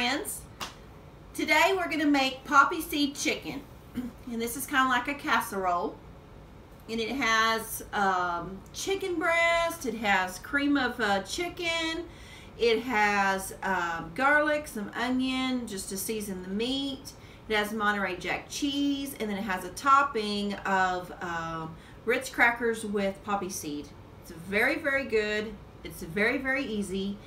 friends. Today we're going to make poppy seed chicken. And this is kind of like a casserole. And it has um, chicken breast, it has cream of uh, chicken, it has um, garlic, some onion, just to season the meat. It has Monterey Jack cheese, and then it has a topping of um, Ritz crackers with poppy seed. It's very, very good. It's very, very easy.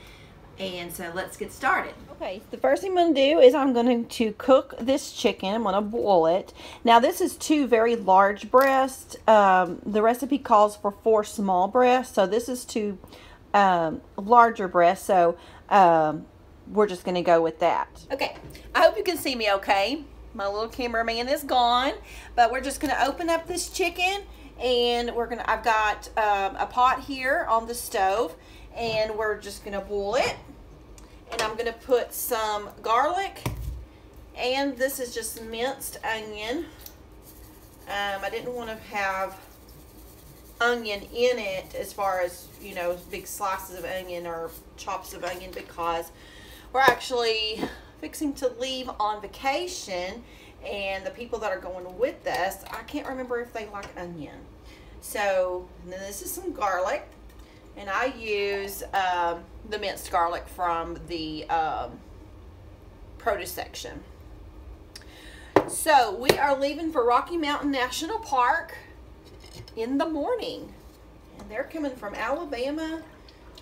And so let's get started. Okay, the first thing I'm going to do is I'm going to cook this chicken. I'm going to boil it. Now this is two very large breasts. Um, the recipe calls for four small breasts. So this is two um, larger breasts. So um, we're just going to go with that. Okay, I hope you can see me okay. My little cameraman is gone. But we're just going to open up this chicken. And we're going to, I've got um, a pot here on the stove and we're just gonna boil it. And I'm gonna put some garlic. And this is just minced onion. Um, I didn't want to have onion in it as far as you know big slices of onion or chops of onion because we're actually fixing to leave on vacation. And the people that are going with us I can't remember if they like onion. So then this is some garlic and I use um, the minced garlic from the um, produce section. So we are leaving for Rocky Mountain National Park in the morning. And they're coming from Alabama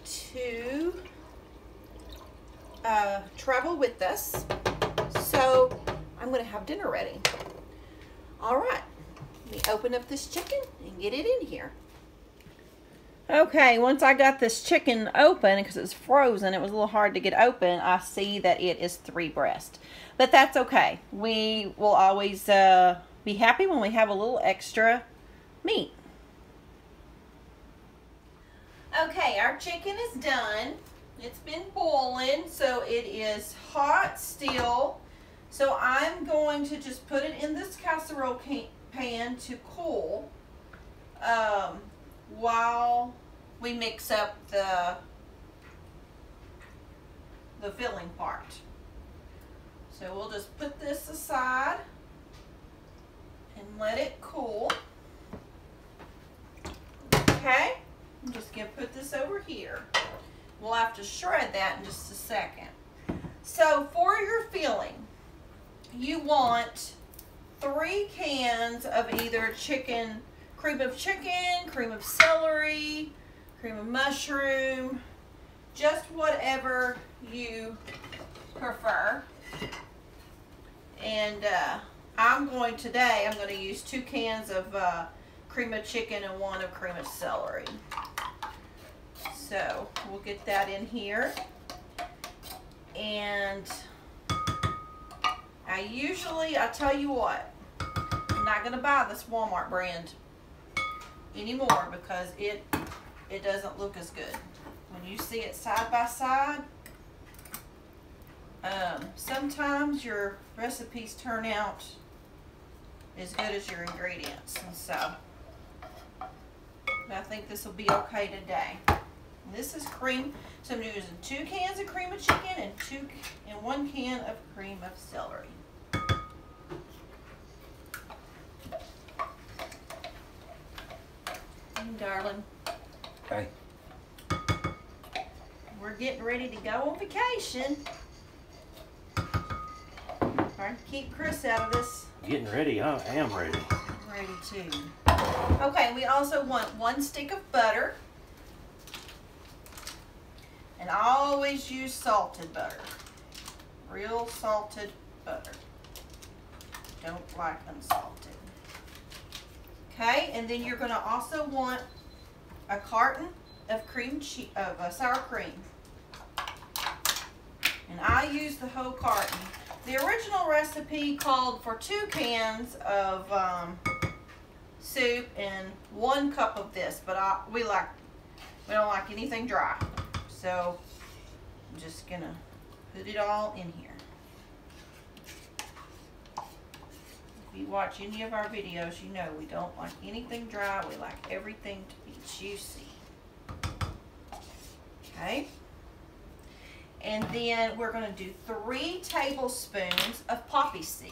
to uh, travel with us. So I'm going to have dinner ready. All right, let me open up this chicken and get it in here. Okay, once I got this chicken open, because it's frozen, it was a little hard to get open, I see that it is three breast. But that's okay. We will always uh, be happy when we have a little extra meat. Okay, our chicken is done. It's been boiling, so it is hot still. So I'm going to just put it in this casserole pan to cool. Um, while we mix up the the filling part. So we'll just put this aside and let it cool. Okay, I'm just gonna put this over here. We'll have to shred that in just a second. So for your filling, you want three cans of either chicken cream of chicken, cream of celery, cream of mushroom, just whatever you prefer. And uh, I'm going today, I'm going to use two cans of uh, cream of chicken and one of cream of celery. So we'll get that in here. And I usually, I tell you what, I'm not going to buy this Walmart brand anymore because it it doesn't look as good. When you see it side by side, um, sometimes your recipes turn out as good as your ingredients. And so, I think this will be okay today. This is cream. So I'm using two cans of cream of chicken and two and one can of cream of celery. Darling. Okay. We're getting ready to go on vacation. Trying to keep Chris out of this. Getting ready. I am ready. ready too. Okay, we also want one stick of butter. And I always use salted butter. Real salted butter. Don't like unsalted. Okay, and then you're going to also want a carton of cream cheese of uh, sour cream. And I use the whole carton. The original recipe called for two cans of um, soup and one cup of this, but I, we like we don't like anything dry. So I'm just gonna put it all in here. If you watch any of our videos, you know we don't like anything dry. We like everything to be juicy. Okay. And then we're gonna do three tablespoons of poppy seed.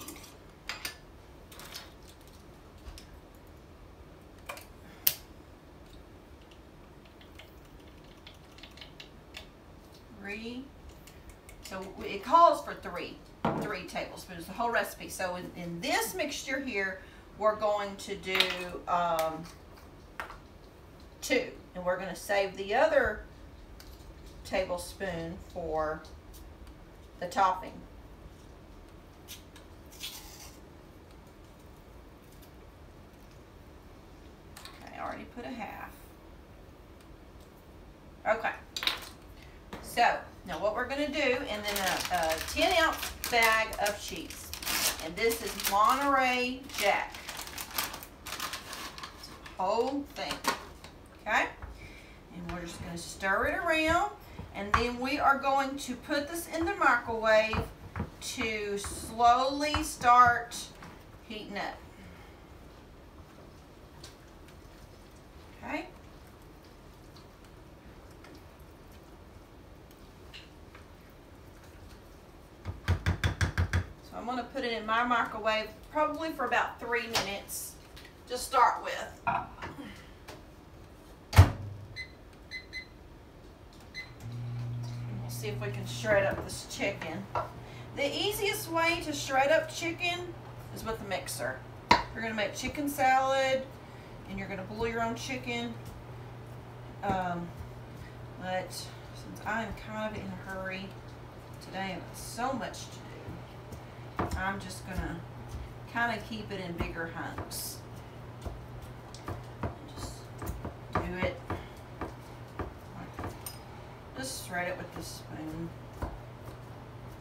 Three, so it calls for three, three tablespoons, the whole recipe. So in, in this mixture here, we're going to do um, two. And we're gonna save the other tablespoon for the topping. Okay, I already put a half. Okay. So, now what we're going to do, and then a, a 10 ounce bag of cheese. And this is Monterey Jack. Whole thing. Okay? And we're just going to stir it around. And then we are going to put this in the microwave to slowly start heating up. Okay? Going to put it in my microwave probably for about three minutes to start with. see if we can shred up this chicken. The easiest way to shred up chicken is with a mixer. You're gonna make chicken salad and you're gonna boil your own chicken. Um, but since I'm kind of in a hurry today and so much to I'm just gonna kind of keep it in bigger hunks. Just do it just shred it with the spoon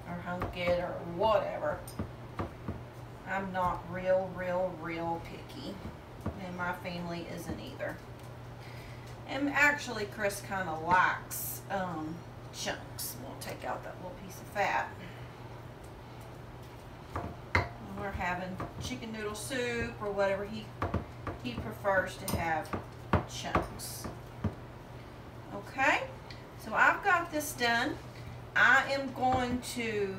or hunk it or whatever. I'm not real, real, real picky. And my family isn't either. And actually, Chris kind of likes um, chunks. We'll take out that little piece of fat. We're having chicken noodle soup or whatever he he prefers to have chunks. Okay. So I've got this done. I am going to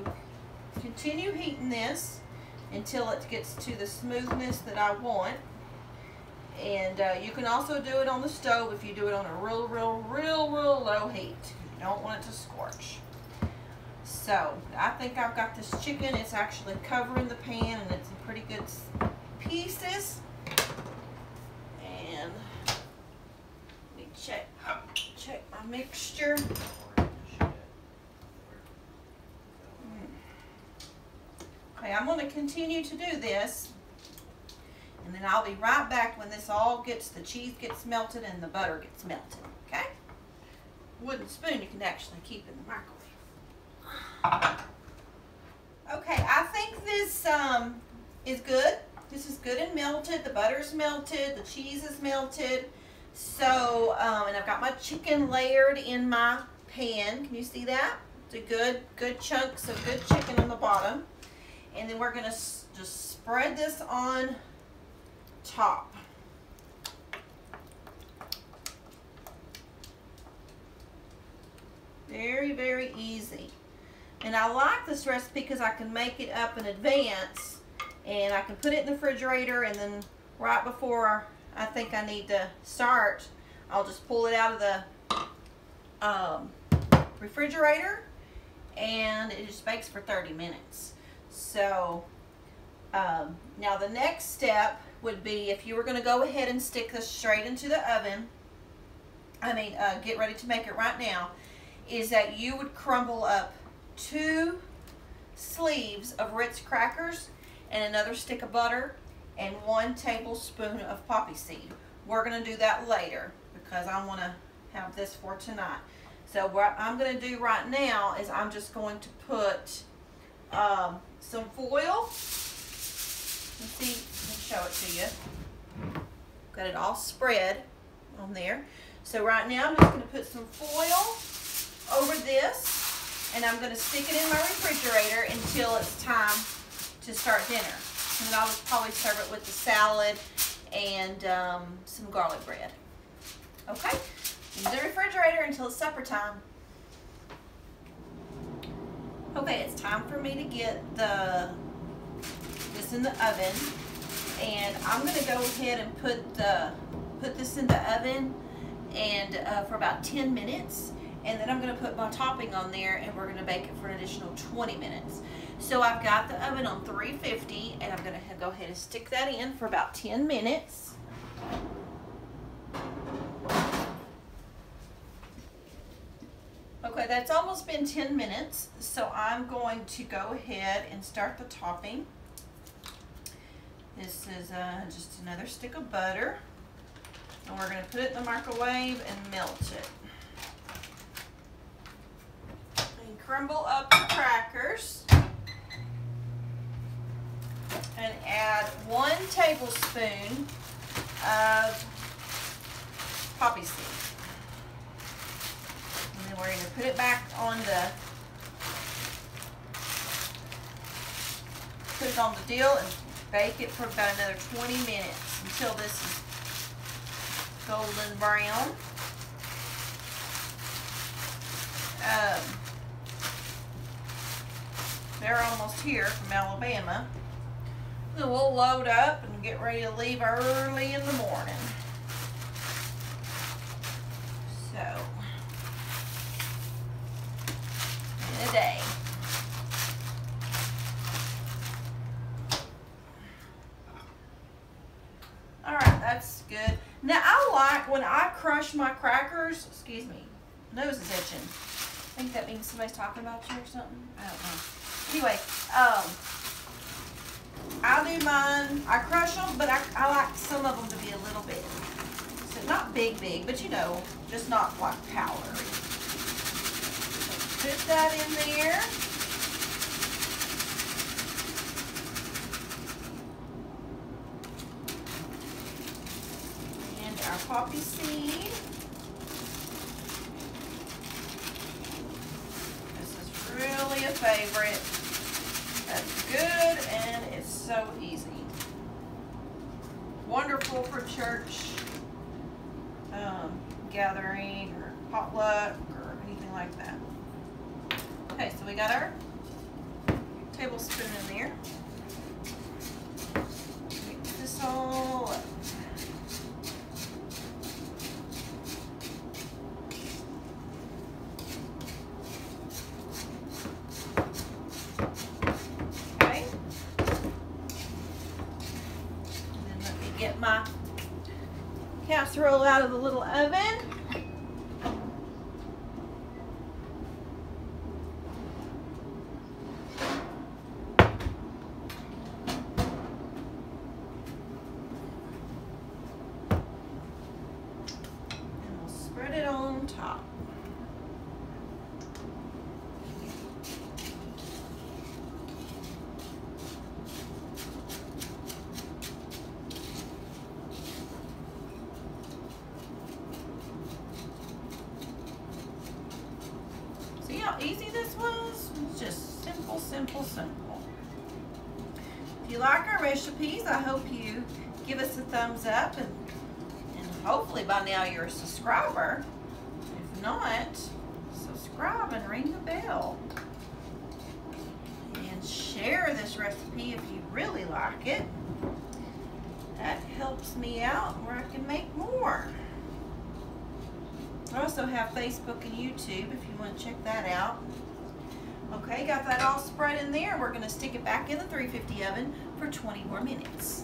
continue heating this until it gets to the smoothness that I want. And uh, you can also do it on the stove if you do it on a real, real, real, real low heat. You don't want it to scorch. So I think I've got this chicken. It's actually covering the pan and pretty good pieces. And let me check check my mixture. Okay, I'm going to continue to do this. And then I'll be right back when this all gets, the cheese gets melted and the butter gets melted. Okay? Wooden spoon you can actually keep in the microwave. Okay, I think this um, is good. This is good and melted. The butter's melted. The cheese is melted. So, um, and I've got my chicken layered in my pan. Can you see that? It's a good, good chunks of good chicken on the bottom. And then we're going to just spread this on top. Very, very easy. And I like this recipe because I can make it up in advance and I can put it in the refrigerator and then right before I think I need to start, I'll just pull it out of the um, refrigerator and it just bakes for 30 minutes. So um, now the next step would be if you were going to go ahead and stick this straight into the oven, I mean uh, get ready to make it right now, is that you would crumble up two sleeves of Ritz crackers and another stick of butter and one tablespoon of poppy seed. We're going to do that later because I want to have this for tonight. So what I'm going to do right now is I'm just going to put um, some foil. Let's see, let me show it to you. Got it all spread on there. So right now I'm just going to put some foil over this and I'm going to stick it in my refrigerator until it's time to start dinner. And I'll probably serve it with the salad and um, some garlic bread. Okay? In the refrigerator until it's supper time. Okay, it's time for me to get the this in the oven, and I'm gonna go ahead and put the put this in the oven and uh, for about 10 minutes, and then I'm gonna put my topping on there, and we're gonna bake it for an additional 20 minutes. So I've got the oven on 350, and I'm gonna go ahead and stick that in for about 10 minutes. Okay, that's almost been 10 minutes, so I'm going to go ahead and start the topping. This is uh, just another stick of butter, and we're going to put it in the microwave and melt it. And crumble up the crackers and add one tablespoon of poppy seed. And then we're going to put it back on the put it on the deal and bake it for about another 20 minutes until this is golden brown. Um, they're almost here from Alabama. We'll load up and get ready to leave early in the morning. So, in a day. All right, that's good. Now I like when I crush my crackers. Excuse me, nose is itching. I think that means somebody's talking about you or something. I don't know. Anyway, um, I do mine. I crush them, but I, I like some of them to be a little bit, so not big, big, but you know, just not like powdery. Put that in there. And our poppy seed. This is really a favorite. That's good and it's so easy. Wonderful for church um, gathering or potluck or anything like that. Okay, so we got our tablespoon in there. Mix this all up. Okay. And then let me get my casserole out of the little oven. And we'll spread it on top. See how easy this was? It's just simple, simple, simple. If you like our recipes, I hope you give us a thumbs up and, and hopefully by now you're a subscriber. If not, subscribe and ring the bell. And share this recipe if you really like it. That helps me out where I can make more. I also have Facebook and YouTube if you want to check that out. Okay, got that all spread in there. We're going to stick it back in the 350 oven for 20 more minutes.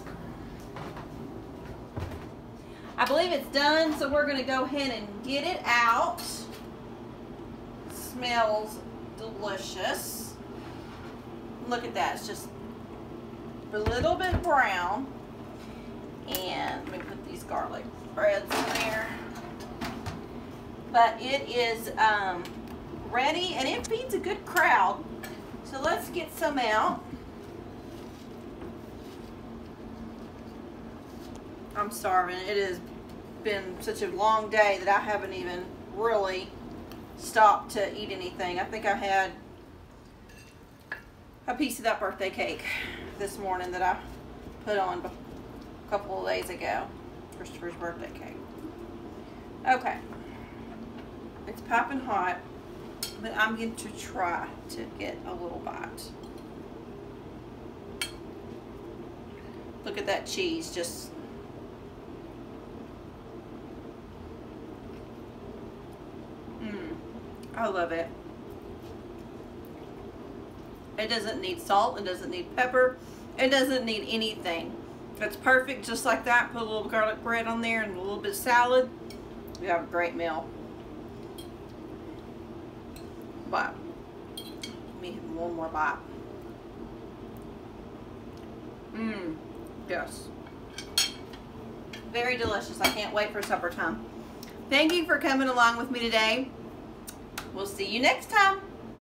I believe it's done, so we're going to go ahead and get it out. Smells delicious. Look at that, it's just a little bit brown. And let me put these garlic breads in there but it is um, ready and it feeds a good crowd. So let's get some out. I'm starving. It has been such a long day that I haven't even really stopped to eat anything. I think I had a piece of that birthday cake this morning that I put on a couple of days ago. Christopher's birthday cake. Okay. It's popping hot. But I'm going to try to get a little bite. Look at that cheese just Mmm. I love it. It doesn't need salt. It doesn't need pepper. It doesn't need anything. It's perfect just like that. Put a little garlic bread on there and a little bit of salad. You have a great meal. One more bite. Mmm. Yes. Very delicious. I can't wait for supper time. Thank you for coming along with me today. We'll see you next time.